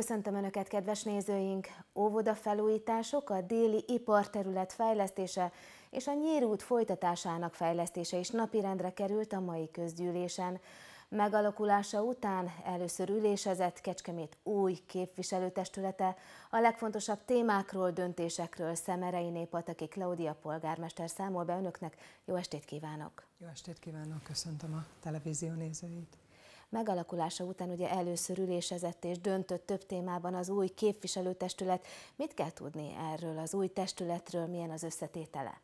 Köszöntöm Önöket, kedves nézőink! Óvoda felújítások, a déli iparterület fejlesztése és a nyírút folytatásának fejlesztése is napirendre került a mai közgyűlésen. Megalakulása után először ülésezett Kecskemét új képviselőtestülete, a legfontosabb témákról, döntésekről Szemerei Népataki Klaudia polgármester számol be önöknek. Jó estét kívánok! Jó estét kívánok, köszöntöm a televízió nézőit! Megalakulása után ugye először ülésezett és döntött több témában az új képviselőtestület. Mit kell tudni erről az új testületről, milyen az összetétele?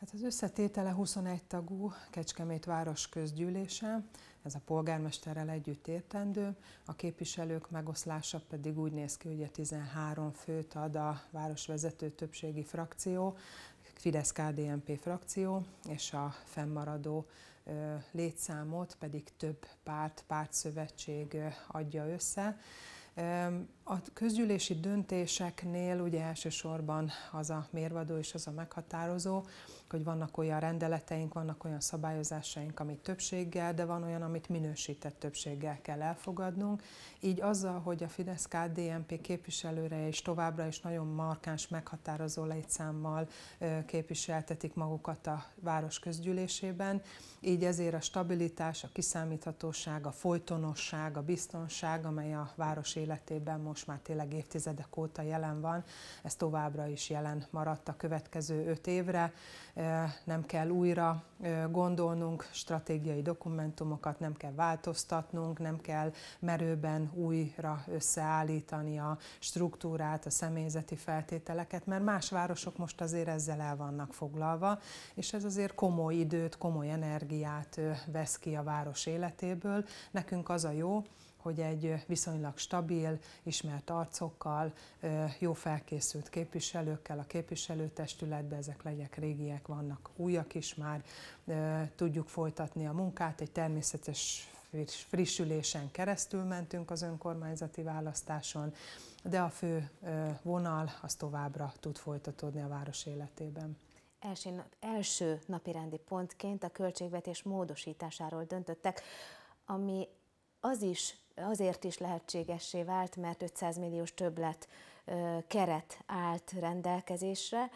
Hát az összetétele 21 tagú Kecskemét város közgyűlése, ez a polgármesterrel együtt értendő, a képviselők megoszlása pedig úgy néz ki, hogy a 13 főt ad a városvezető többségi frakció, Fidesz-KDNP frakció, és a fennmaradó létszámot pedig több párt, pártszövetség adja össze. A közgyűlési döntéseknél ugye elsősorban az a mérvadó és az a meghatározó, hogy vannak olyan rendeleteink, vannak olyan szabályozásaink, amit többséggel, de van olyan, amit minősített többséggel kell elfogadnunk. Így azzal, hogy a Fidesz-KDNP képviselőre és továbbra is nagyon markáns, meghatározó létszámmal képviseltetik magukat a város közgyűlésében, így ezért a stabilitás, a kiszámíthatóság, a folytonosság, a biztonság, amely a város életében most már tényleg évtizedek óta jelen van, ez továbbra is jelen maradt a következő öt évre. Nem kell újra gondolnunk stratégiai dokumentumokat, nem kell változtatnunk, nem kell merőben újra összeállítani a struktúrát, a személyzeti feltételeket, mert más városok most azért ezzel el vannak foglalva, és ez azért komoly időt, komoly energiát vesz ki a város életéből. Nekünk az a jó, hogy egy viszonylag stabil, ismert arcokkal, jó felkészült képviselőkkel a képviselőtestületbe, ezek legyek régiek, vannak újak is már, tudjuk folytatni a munkát, egy természetes frissülésen keresztül mentünk az önkormányzati választáson, de a fő vonal az továbbra tud folytatódni a város életében. Első, első napirendi pontként a költségvetés módosításáról döntöttek, ami az is, azért is lehetségessé vált, mert 500 milliós többlet keret állt rendelkezésre,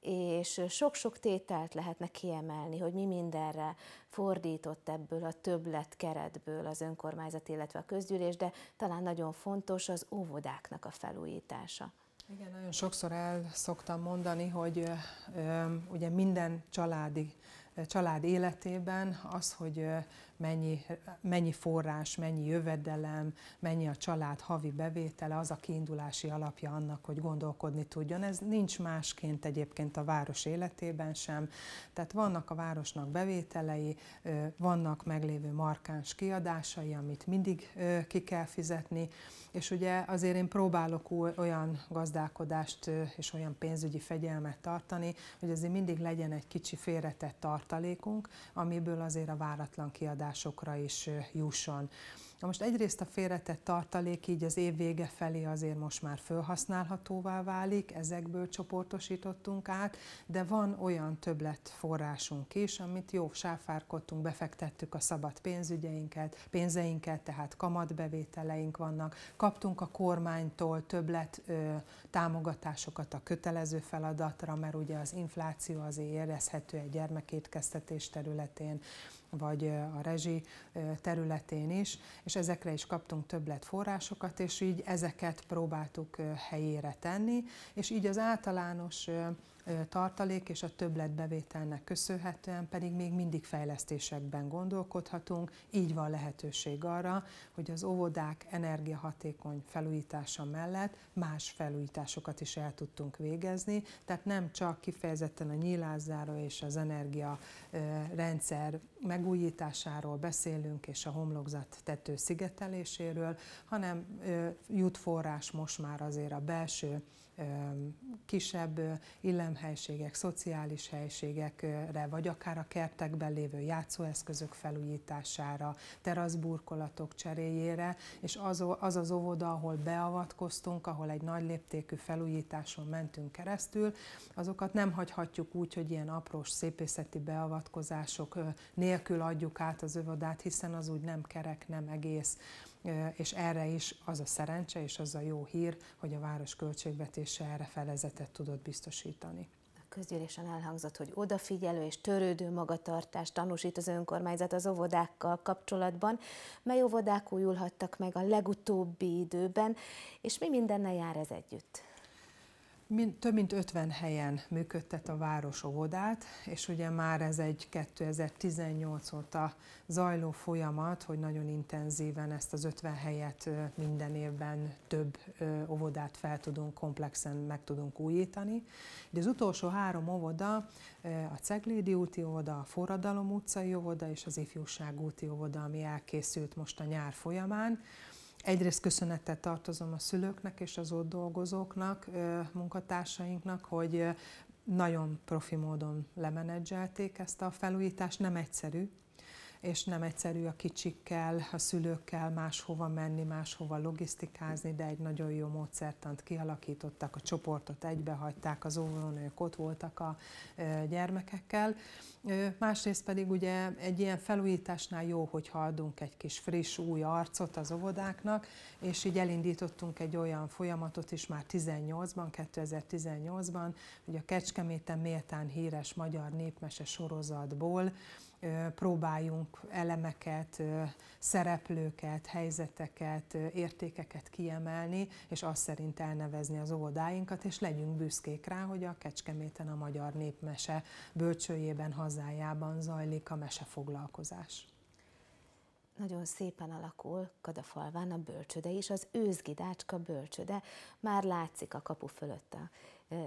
és sok-sok tételt lehetne kiemelni, hogy mi mindenre fordított ebből a többlet keretből az önkormányzat, illetve a közgyűlés, de talán nagyon fontos az óvodáknak a felújítása. Igen, nagyon sokszor el szoktam mondani, hogy ö, ugye minden családi család életében az, hogy mennyi, mennyi forrás, mennyi jövedelem, mennyi a család havi bevétele, az a kiindulási alapja annak, hogy gondolkodni tudjon. Ez nincs másként egyébként a város életében sem. Tehát vannak a városnak bevételei, vannak meglévő markáns kiadásai, amit mindig ki kell fizetni, és ugye azért én próbálok olyan gazdálkodást és olyan pénzügyi fegyelmet tartani, hogy azért mindig legyen egy kicsi félretett tartalékunk, amiből azért a váratlan kiadásokra is jusson. Na most egyrészt a félretett tartalék így az év vége felé azért most már felhasználhatóvá válik, ezekből csoportosítottunk át, de van olyan többlet forrásunk is, amit jó sáfárkodtunk, befektettük a szabad pénzügyeinket, pénzeinket, tehát kamatbevételeink vannak, kaptunk a kormánytól többlet ö, támogatásokat a kötelező feladatra, mert ugye az infláció azért érezhető egy gyermekétkeztetés területén, vagy a rezsi területén is, és ezekre is kaptunk többlet forrásokat, és így ezeket próbáltuk helyére tenni, és így az általános tartalék és a többletbevételnek köszönhetően pedig még mindig fejlesztésekben gondolkodhatunk, így van lehetőség arra, hogy az óvodák energiahatékony felújítása mellett más felújításokat is el tudtunk végezni, tehát nem csak kifejezetten a nyílászára és az energia rendszer megújításáról beszélünk, és a homlokzat tető szigeteléséről, hanem jut forrás most már azért a belső kisebb illemhelységek, szociális helységekre, vagy akár a kertekben lévő játszóeszközök felújítására, teraszburkolatok cseréjére, és az az, az óvoda, ahol beavatkoztunk, ahol egy nagy léptékű felújításon mentünk keresztül, azokat nem hagyhatjuk úgy, hogy ilyen aprós szépészeti beavatkozások nélkül adjuk át az óvodát, hiszen az úgy nem kerek, nem egész, és erre is az a szerencse és az a jó hír, hogy a város költségvetése erre felezetet tudott biztosítani közgyűlésen elhangzott, hogy odafigyelő és törődő magatartást tanúsít az önkormányzat az óvodákkal kapcsolatban, mely óvodák újulhattak meg a legutóbbi időben, és mi mindennel jár ez együtt? Több mint 50 helyen működtet a város óvodát, és ugye már ez egy 2018 óta zajló folyamat, hogy nagyon intenzíven ezt az 50 helyet minden évben több óvodát fel tudunk, komplexen meg tudunk újítani. De az utolsó három óvoda, a Ceglédi úti óvoda, a Forradalom utcai óvoda és az Ifjúság úti óvoda, ami elkészült most a nyár folyamán, Egyrészt köszönettel tartozom a szülőknek és az ott dolgozóknak, munkatársainknak, hogy nagyon profi módon lemenedzselték ezt a felújítást, nem egyszerű, és nem egyszerű a kicsikkel, a szülőkkel máshova menni, máshova logisztikázni, de egy nagyon jó módszertant kialakítottak, a csoportot egybehagyták, az óvónők ott voltak a gyermekekkel. Másrészt pedig ugye egy ilyen felújításnál jó, hogyha adunk egy kis friss, új arcot az óvodáknak, és így elindítottunk egy olyan folyamatot is már 18-ban, 2018-ban, hogy a Kecskeméten méltán híres magyar népmese sorozatból próbáljunk elemeket, szereplőket, helyzeteket, értékeket kiemelni, és azt szerint elnevezni az óvodáinkat, és legyünk büszkék rá, hogy a Kecskeméten a magyar népmese bölcsőjében, hazájában zajlik a mesefoglalkozás nagyon szépen alakul Kadafalván a bölcsöde is, az őzgidácska bölcsöde. Már látszik a kapu fölött a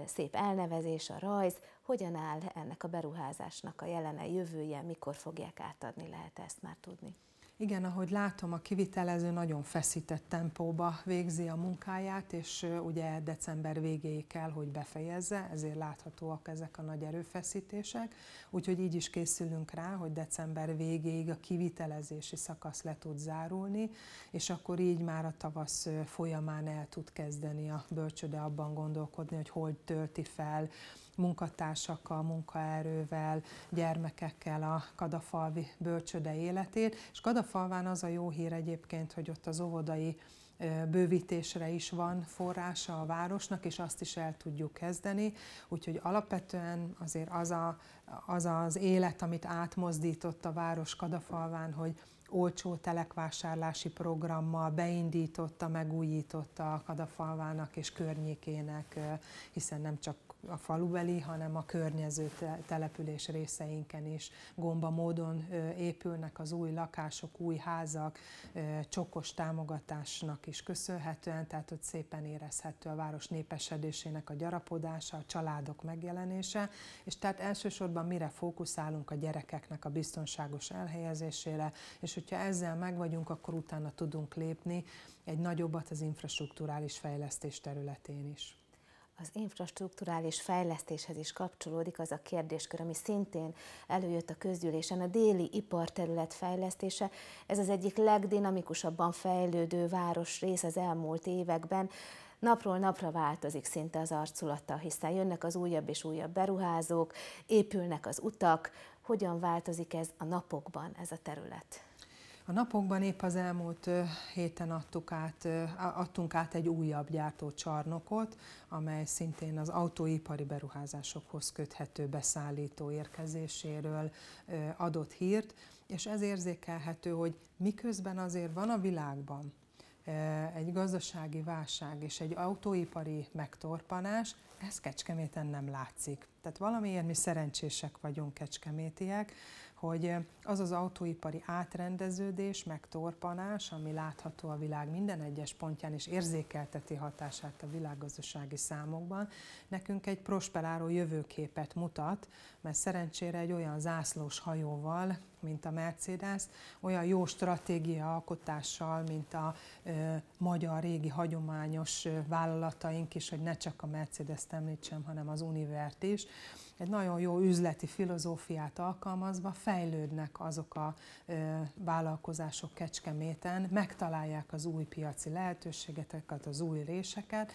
szép elnevezés, a rajz. Hogyan áll ennek a beruházásnak a jelene, jövője, mikor fogják átadni, lehet ezt már tudni? Igen, ahogy látom, a kivitelező nagyon feszített tempóba végzi a munkáját, és ugye december végéig kell, hogy befejezze, ezért láthatóak ezek a nagy erőfeszítések. Úgyhogy így is készülünk rá, hogy december végéig a kivitelezési szakasz le tud zárulni, és akkor így már a tavasz folyamán el tud kezdeni a bölcsöde abban gondolkodni, hogy hogy tölti fel munkatársakkal, munkaerővel, gyermekekkel a Kadafalvi bölcsöde életét. És Kadafalván az a jó hír egyébként, hogy ott az óvodai bővítésre is van forrása a városnak, és azt is el tudjuk kezdeni. Úgyhogy alapvetően azért az, a, az az élet, amit átmozdított a város Kadafalván, hogy olcsó telekvásárlási programmal beindította, megújította a Kadafalvának és környékének, hiszen nem csak a falubeli, hanem a környező település részeinken is gomba módon épülnek az új lakások, új házak, csokos támogatásnak is köszönhetően, tehát ott szépen érezhető a város népesedésének a gyarapodása, a családok megjelenése, és tehát elsősorban mire fókuszálunk a gyerekeknek a biztonságos elhelyezésére, és hogyha ezzel meg vagyunk, akkor utána tudunk lépni egy nagyobbat az infrastruktúrális fejlesztés területén is az infrastruktúrális fejlesztéshez is kapcsolódik az a kérdéskör, ami szintén előjött a közgyűlésen, a déli iparterület fejlesztése. Ez az egyik legdinamikusabban fejlődő városrész az elmúlt években. Napról napra változik szinte az arculata, hiszen jönnek az újabb és újabb beruházók, épülnek az utak. Hogyan változik ez a napokban, ez a terület? A napokban épp az elmúlt héten adtuk át, adtunk át egy újabb gyártócsarnokot, amely szintén az autóipari beruházásokhoz köthető beszállító érkezéséről adott hírt, és ez érzékelhető, hogy miközben azért van a világban egy gazdasági válság és egy autóipari megtorpanás, ez Kecskeméten nem látszik. Tehát valamiért mi szerencsések vagyunk kecskemétiek, hogy az az autóipari átrendeződés, megtorpanás, ami látható a világ minden egyes pontján, és érzékelteti hatását a világgazdasági számokban, nekünk egy prosperáló jövőképet mutat, mert szerencsére egy olyan zászlós hajóval, mint a Mercedes, olyan jó stratégia alkotással, mint a ö, magyar régi hagyományos vállalataink is, hogy ne csak a Mercedes-t említsem, hanem az Univert is, egy nagyon jó üzleti filozófiát alkalmazva fejlődnek azok a vállalkozások Kecskeméten, megtalálják az új piaci lehetőségeket, az új réseket,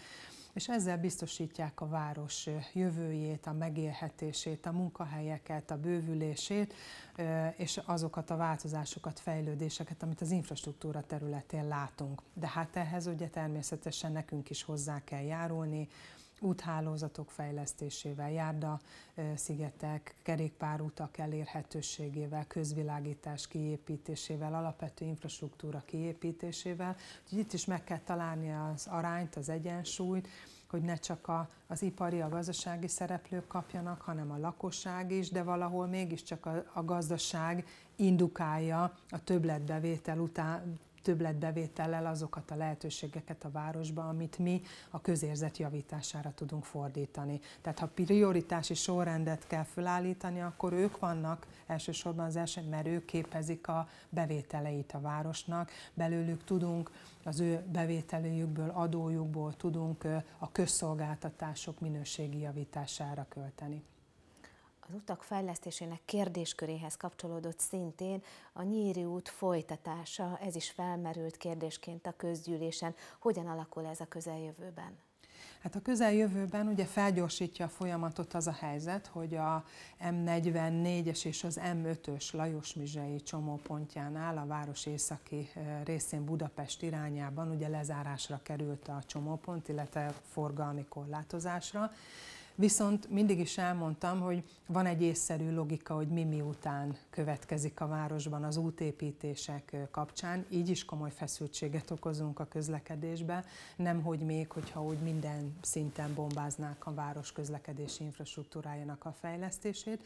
és ezzel biztosítják a város jövőjét, a megélhetését, a munkahelyeket, a bővülését, és azokat a változásokat, fejlődéseket, amit az infrastruktúra területén látunk. De hát ehhez ugye természetesen nekünk is hozzá kell járulni, úthálózatok fejlesztésével, járda szigetek, kerékpárutak elérhetőségével, közvilágítás kiépítésével, alapvető infrastruktúra kiépítésével. Úgyhogy itt is meg kell találni az arányt, az egyensúlyt, hogy ne csak a, az ipari, a gazdasági szereplők kapjanak, hanem a lakosság is, de valahol mégiscsak a, a gazdaság indukálja a többletbevétel után, többletbevétellel azokat a lehetőségeket a városba, amit mi a közérzet javítására tudunk fordítani. Tehát ha prioritási sorrendet kell felállítani, akkor ők vannak elsősorban az első, mert ők képezik a bevételeit a városnak, belőlük tudunk az ő bevételőjükből, adójukból tudunk a közszolgáltatások minőségi javítására költeni az utak fejlesztésének kérdésköréhez kapcsolódott szintén a Nyíri út folytatása, ez is felmerült kérdésként a közgyűlésen. Hogyan alakul ez a közeljövőben? Hát a közeljövőben ugye felgyorsítja a folyamatot az a helyzet, hogy a M44-es és az M5-ös Lajos-Mizsei csomópontjánál a város északi részén Budapest irányában ugye lezárásra került a csomópont, illetve forgalmi korlátozásra, Viszont mindig is elmondtam, hogy van egy észszerű logika, hogy mi miután következik a városban az útépítések kapcsán, így is komoly feszültséget okozunk a közlekedésbe, nem hogy még, hogyha úgy minden szinten bombáznák a város közlekedési infrastruktúrájának a fejlesztését.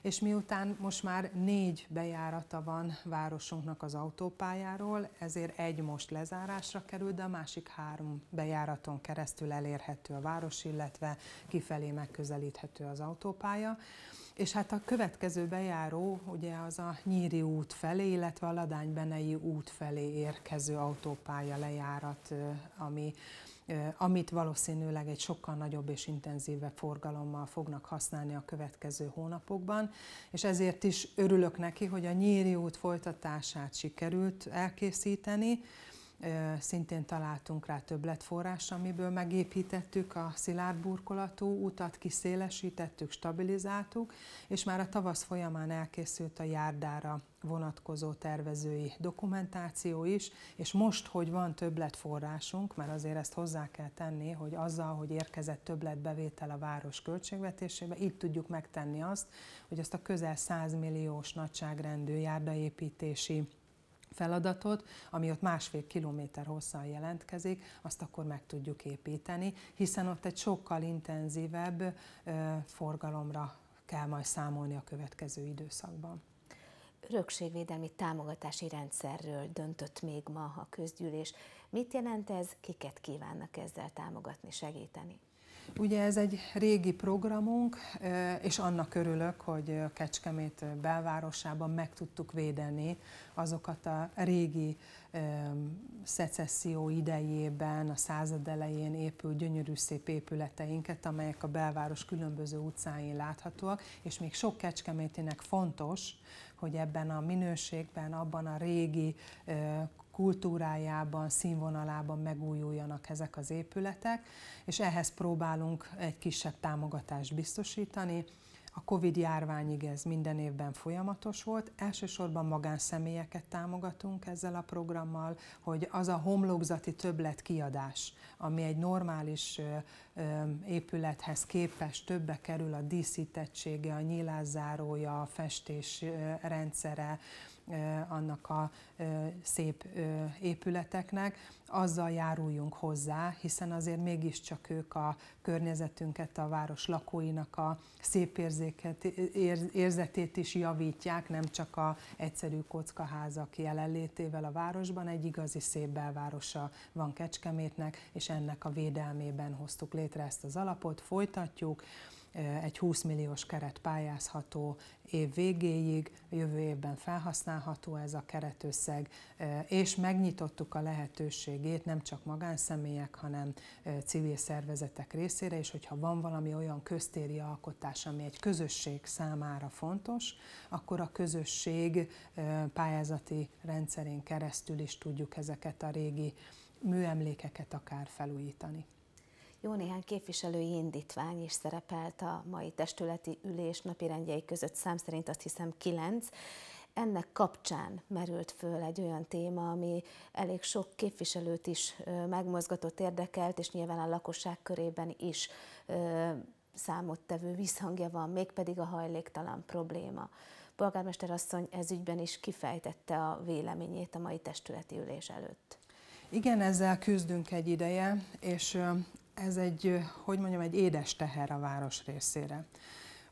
És miután most már négy bejárata van városunknak az autópályáról, ezért egy most lezárásra került, de a másik három bejáraton keresztül elérhető a város, illetve kifelé megközelíthető az autópálya. És hát a következő bejáró ugye az a Nyíri út felé, illetve a Ladánybenei út felé érkező autópálya lejárat, ami amit valószínűleg egy sokkal nagyobb és intenzívebb forgalommal fognak használni a következő hónapokban, és ezért is örülök neki, hogy a Nyíri út folytatását sikerült elkészíteni, szintén találtunk rá többletforrás, amiből megépítettük a szilárd burkolatú utat, kiszélesítettük, stabilizáltuk, és már a tavasz folyamán elkészült a járdára vonatkozó tervezői dokumentáció is, és most, hogy van többletforrásunk, mert azért ezt hozzá kell tenni, hogy azzal, hogy érkezett többletbevétel a város költségvetésébe, itt tudjuk megtenni azt, hogy azt a közel 100 milliós nagyságrendű járdaépítési feladatot, ami ott másfél kilométer hosszan jelentkezik, azt akkor meg tudjuk építeni, hiszen ott egy sokkal intenzívebb forgalomra kell majd számolni a következő időszakban. Örökségvédelmi támogatási rendszerről döntött még ma a közgyűlés. Mit jelent ez, kiket kívánnak ezzel támogatni, segíteni? Ugye ez egy régi programunk, és annak örülök, hogy a Kecskemét belvárosában meg tudtuk védeni azokat a régi szecesszió idejében, a század elején épült gyönyörű szép épületeinket, amelyek a belváros különböző utcáin láthatóak, és még sok kecskemétinek fontos, hogy ebben a minőségben, abban a régi kultúrájában, színvonalában megújuljanak ezek az épületek, és ehhez próbálunk egy kisebb támogatást biztosítani. A Covid járványig ez minden évben folyamatos volt. Elsősorban magánszemélyeket támogatunk ezzel a programmal, hogy az a homlokzati többlet kiadás, ami egy normális épülethez képest többe kerül a díszítettsége, a nyílászárója, a festés rendszere, annak a szép épületeknek, azzal járuljunk hozzá, hiszen azért mégiscsak ők a környezetünket, a város lakóinak a szép érzéket, érzetét is javítják, nem csak a egyszerű kockaházak jelenlétével a városban, egy igazi szép belvárosa van Kecskemétnek, és ennek a védelmében hoztuk létre ezt az alapot, folytatjuk egy 20 milliós keret pályázható év végéig, jövő évben felhasználható ez a keretösszeg, és megnyitottuk a lehetőségét nem csak magánszemélyek, hanem civil szervezetek részére, és hogyha van valami olyan köztéri alkotás, ami egy közösség számára fontos, akkor a közösség pályázati rendszerén keresztül is tudjuk ezeket a régi műemlékeket akár felújítani. Jó néhány képviselői indítvány is szerepelt a mai testületi ülés napirendjei között, szám szerint azt hiszem kilenc. Ennek kapcsán merült föl egy olyan téma, ami elég sok képviselőt is megmozgatott, érdekelt, és nyilván a lakosság körében is számottevő visszhangja van, mégpedig a hajléktalan probléma. Polgármester asszony ezügyben is kifejtette a véleményét a mai testületi ülés előtt. Igen, ezzel küzdünk egy ideje, és ez egy, hogy mondjam, egy édes teher a város részére.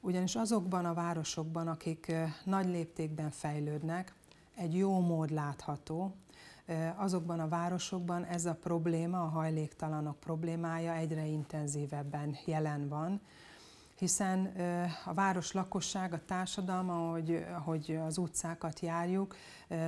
Ugyanis azokban a városokban, akik nagy léptékben fejlődnek, egy jó mód látható, azokban a városokban ez a probléma, a hajléktalanok problémája egyre intenzívebben jelen van, hiszen a város lakosság, a társadalma, ahogy, ahogy az utcákat járjuk,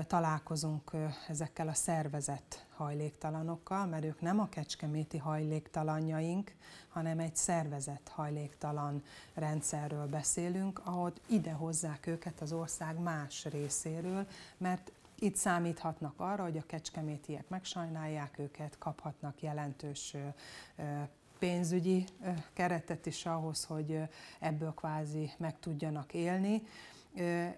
találkozunk ezekkel a szervezett hajléktalanokkal, mert ők nem a kecskeméti hajléktalanjaink, hanem egy szervezett hajléktalan rendszerről beszélünk, ahol ide hozzák őket az ország más részéről, mert itt számíthatnak arra, hogy a kecskemétiek megsajnálják őket, kaphatnak jelentős pénzügyi keretet is ahhoz, hogy ebből kvázi meg tudjanak élni,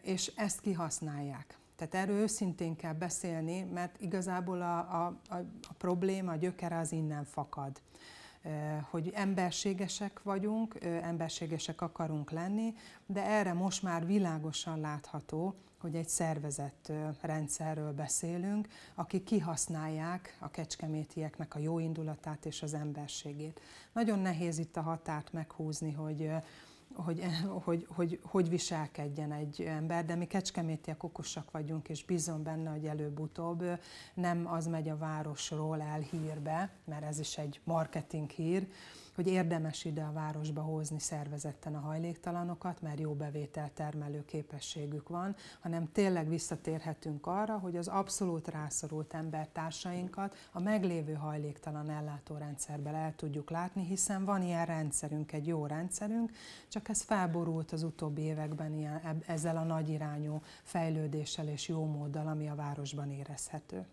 és ezt kihasználják. Tehát erről őszintén kell beszélni, mert igazából a, a, a, probléma, a gyökere az innen fakad hogy emberségesek vagyunk, emberségesek akarunk lenni, de erre most már világosan látható, hogy egy szervezett rendszerről beszélünk, akik kihasználják a kecskemétieknek a jó indulatát és az emberségét. Nagyon nehéz itt a határt meghúzni, hogy hogy, hogy, hogy, hogy viselkedjen egy ember, de mi kecskemétiek okosak vagyunk, és bízom benne, hogy előbb-utóbb nem az megy a városról el hírbe, mert ez is egy marketing hír, hogy érdemes ide a városba hozni szervezetten a hajléktalanokat, mert jó bevétel termelő képességük van, hanem tényleg visszatérhetünk arra, hogy az abszolút rászorult embertársainkat a meglévő hajléktalan ellátórendszerben el tudjuk látni, hiszen van ilyen rendszerünk, egy jó rendszerünk, csak ez felborult az utóbbi években ilyen, ezzel a nagy irányú fejlődéssel és jó móddal, ami a városban érezhető.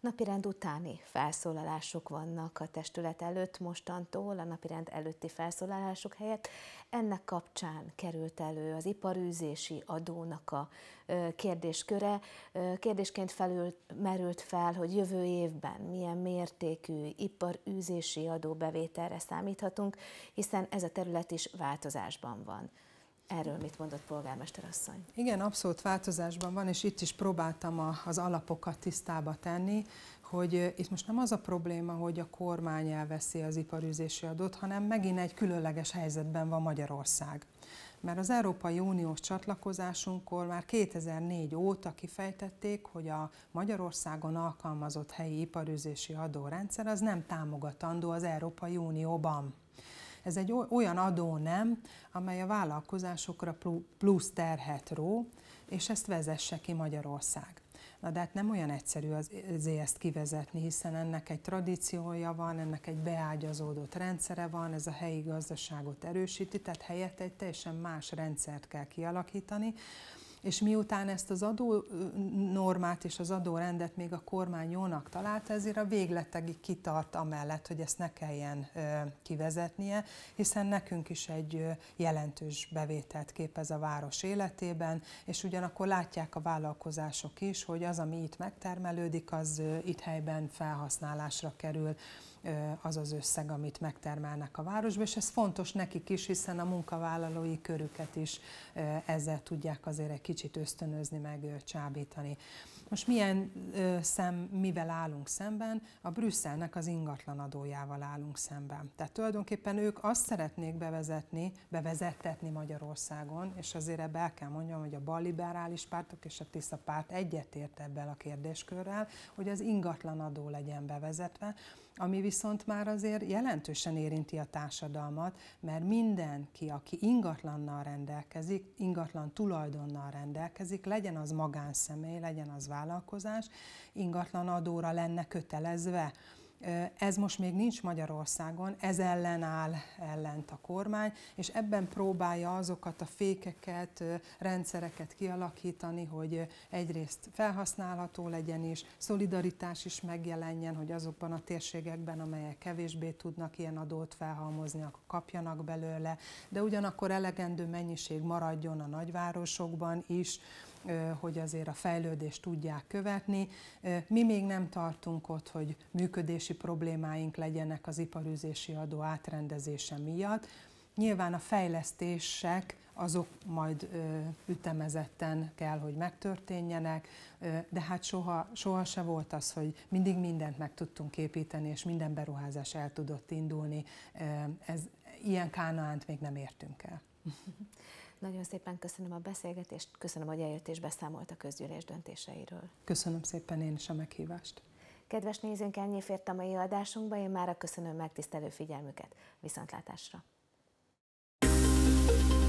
Napirend utáni felszólalások vannak a testület előtt mostantól, a napirend előtti felszólalások helyett. Ennek kapcsán került elő az iparűzési adónak a kérdésköre. Kérdésként felül, merült fel, hogy jövő évben milyen mértékű iparűzési adóbevételre számíthatunk, hiszen ez a terület is változásban van. Erről mit mondott polgármester asszony? Igen, abszolút változásban van, és itt is próbáltam az alapokat tisztába tenni, hogy itt most nem az a probléma, hogy a kormány elveszi az iparűzési adót, hanem megint egy különleges helyzetben van Magyarország. Mert az Európai Uniós csatlakozásunkkor már 2004 óta kifejtették, hogy a Magyarországon alkalmazott helyi iparűzési adórendszer az nem támogatandó az Európai Unióban. Ez egy olyan adó nem, amely a vállalkozásokra plusz terhet ró, és ezt vezesse ki Magyarország. Na de hát nem olyan egyszerű az, ezt kivezetni, hiszen ennek egy tradíciója van, ennek egy beágyazódott rendszere van, ez a helyi gazdaságot erősíti, tehát helyett egy teljesen más rendszert kell kialakítani, és miután ezt az adó normát és az adórendet még a kormány jónak találta, ezért a végletegig kitart amellett, hogy ezt ne kelljen kivezetnie, hiszen nekünk is egy jelentős bevételt képez a város életében, és ugyanakkor látják a vállalkozások is, hogy az, ami itt megtermelődik, az itt helyben felhasználásra kerül az az összeg, amit megtermelnek a városba, és ez fontos nekik is, hiszen a munkavállalói körüket is ezzel tudják azért egy kicsit ösztönözni, meg csábítani. Most milyen szem, mivel állunk szemben? A Brüsszelnek az ingatlan adójával állunk szemben. Tehát tulajdonképpen ők azt szeretnék bevezetni, bevezettetni Magyarországon, és azért ebbe el kell mondjam, hogy a balliberális pártok és a Tisza párt egyetért ebben a kérdéskörrel, hogy az ingatlan adó legyen bevezetve, ami viszont már azért jelentősen érinti a társadalmat, mert mindenki, aki ingatlannal rendelkezik, ingatlan tulajdonnal rendelkezik, legyen az magánszemély, legyen az vállalkozás, ingatlan adóra lenne kötelezve Ez most még nincs Magyarországon, ez ellen áll ellent a kormány, és ebben próbálja azokat a fékeket, rendszereket kialakítani, hogy egyrészt felhasználható legyen is, szolidaritás is megjelenjen, hogy azokban a térségekben, amelyek kevésbé tudnak ilyen adót felhalmozni, akkor kapjanak belőle, de ugyanakkor elegendő mennyiség maradjon a nagyvárosokban is, hogy azért a fejlődést tudják követni. Mi még nem tartunk ott, hogy működési problémáink legyenek az iparűzési adó átrendezése miatt. Nyilván a fejlesztések azok majd ütemezetten kell, hogy megtörténjenek, de hát soha, soha se volt az, hogy mindig mindent meg tudtunk építeni, és minden beruházás el tudott indulni. Ez, ilyen kánaánt még nem értünk el. Nagyon szépen köszönöm a beszélgetést, köszönöm, hogy eljött és beszámolt a közgyűlés döntéseiről. Köszönöm szépen én is a meghívást. Kedves nézőnk, ennyi fért a mai adásunkba, én már köszönöm megtisztelő figyelmüket. Viszontlátásra! thank you